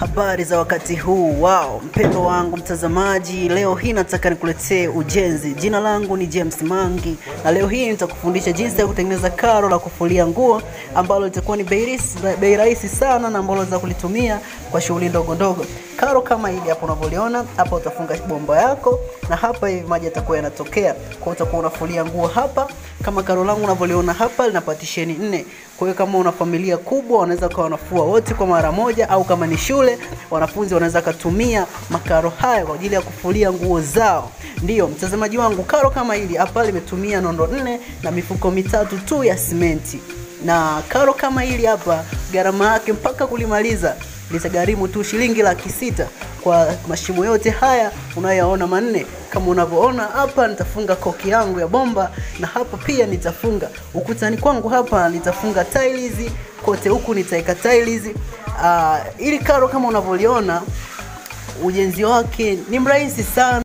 Habari za wakati huu wao, mpendo wangu mtazamaji, leo hii nataka nikuletee ujenzi. Jina langu ni James Mangi na leo hii nitakufundisha jinsi ya kutengeneza karo la kufulia nguo ambalo litakuwa ni bei rahisi- sana na ambalo za kulitumia kwa shughuli ndogo ndogo. Karo kama hili hapo unavyoliona hapa, utafunga bomba yako na hapa hivi maji yatakuwa yanatokea, kwa utakuwa unafulia nguo hapa. Kama karo langu unavyoliona hapa lina patisheni nne, kwa hiyo kama una familia kubwa wanaweza kuwa wanafua wote kwa mara moja, au kama ni shule wanafunzi wanaweza katumia makaro haya kwa ajili ya kufulia nguo zao. Ndiyo mtazamaji wangu, karo kama hili hapa limetumia nondo nne na mifuko mitatu tu ya simenti, na karo kama hili hapa gharama yake mpaka kulimaliza litagharimu tu shilingi laki sita kwa mashimo yote haya unayoyaona manne. Kama unavyoona hapa, nitafunga koki yangu ya bomba na hapa pia nitafunga ukutani kwangu hapa, nitafunga tiles kote huku, nitaweka tiles. Uh, ili karo kama unavyoliona ujenzi wake ni mrahisi sana.